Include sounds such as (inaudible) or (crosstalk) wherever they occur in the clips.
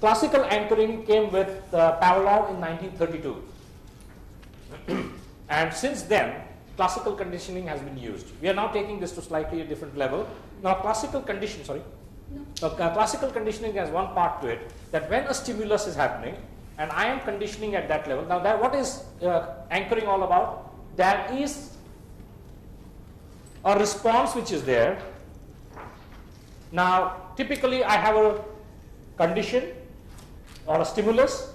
classical anchoring came with uh, Pavlov in 1932. (clears throat) and since then, classical conditioning has been used. We are now taking this to slightly a different level. Now, classical condition, sorry. No. Classical conditioning has one part to it that when a stimulus is happening and I am conditioning at that level. Now, that what is uh, anchoring all about? There is a response which is there. Now, typically I have a condition or a stimulus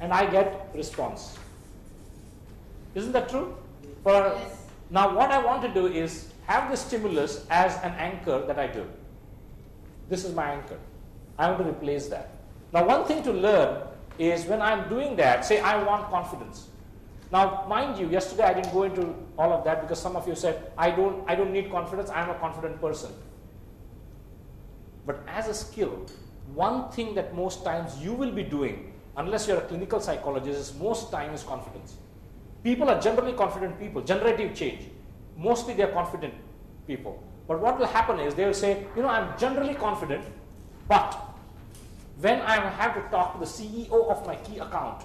and I get response. Isn't that true? For yes. now, what I want to do is have the stimulus as an anchor that I do. This is my anchor. I want to replace that. Now, one thing to learn is when I'm doing that, say I want confidence. Now, mind you, yesterday I didn't go into all of that because some of you said, I don't, I don't need confidence, I'm a confident person. But as a skill, one thing that most times you will be doing, unless you're a clinical psychologist, is most time is confidence. People are generally confident people, generative change. Mostly they're confident people. But what will happen is they will say, you know, I'm generally confident, but when I have to talk to the CEO of my key account,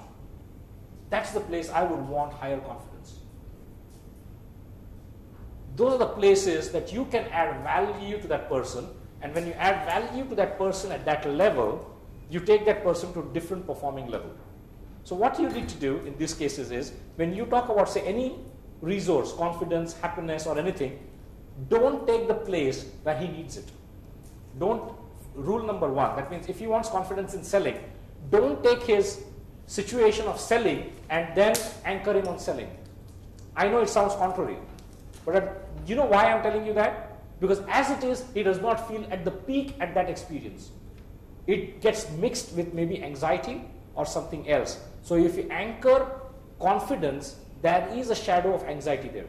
that's the place I would want higher confidence. Those are the places that you can add value to that person, and when you add value to that person at that level, you take that person to a different performing level. So what you need to do in these cases is, when you talk about say any resource, confidence, happiness or anything, don't take the place where he needs it. Don't, rule number one, that means if he wants confidence in selling, don't take his situation of selling and then anchor him on selling. I know it sounds contrary, but uh, you know why I'm telling you that? Because as it is, he does not feel at the peak at that experience. It gets mixed with maybe anxiety or something else. So if you anchor confidence, there is a shadow of anxiety there.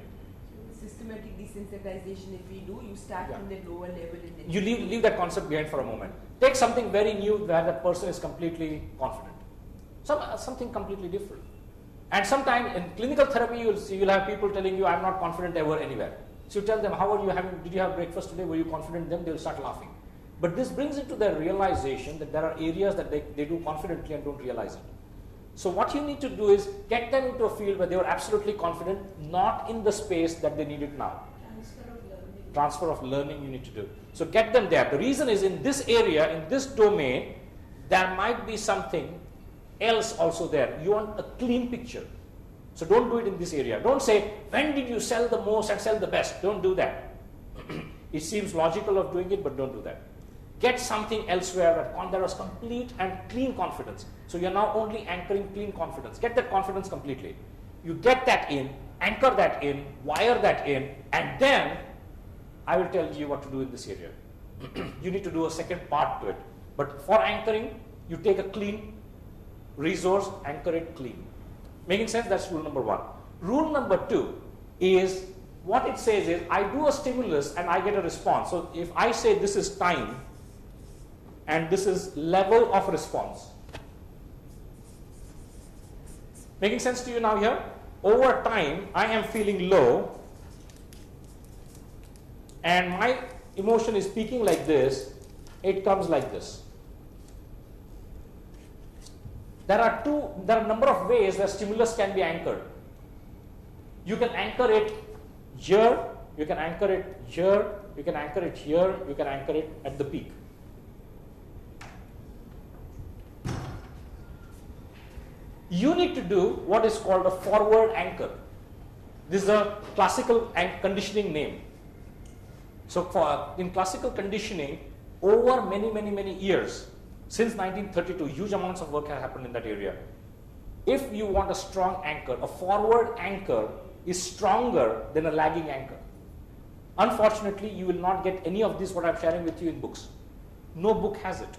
Systematic desensitization, if we do, you start yeah. from the lower level. you leave, leave that concept behind for a moment. Take something very new where the person is completely confident. Some, uh, something completely different. And sometimes in clinical therapy, you'll see, you'll have people telling you, I'm not confident ever anywhere. So you tell them, how are you having, did you have breakfast today? Were you confident? Then they'll start laughing. But this brings it to their realization that there are areas that they, they do confidently and don't realize it. So what you need to do is get them into a field where they were absolutely confident, not in the space that they need it now. Transfer of learning. Transfer of learning you need to do. So get them there. The reason is in this area, in this domain, there might be something else also there. You want a clean picture. So don't do it in this area. Don't say, when did you sell the most and sell the best? Don't do that. (clears throat) it seems logical of doing it, but don't do that. Get something elsewhere that there was complete and clean confidence. So you're now only anchoring clean confidence. Get that confidence completely. You get that in, anchor that in, wire that in, and then I will tell you what to do in this area. (clears throat) you need to do a second part to it. But for anchoring, you take a clean resource, anchor it clean. Making sense? That's rule number one. Rule number two is what it says is I do a stimulus and I get a response. So if I say this is time and this is level of response. Making sense to you now here? Over time, I am feeling low and my emotion is peaking like this, it comes like this. There are two, there are a number of ways where stimulus can be anchored. You can anchor it here, you can anchor it here, you can anchor it here, you can anchor it at the peak. You need to do what is called a forward anchor. This is a classical conditioning name. So for, in classical conditioning, over many, many, many years, since 1932, huge amounts of work have happened in that area. If you want a strong anchor, a forward anchor is stronger than a lagging anchor. Unfortunately, you will not get any of this what I'm sharing with you in books. No book has it.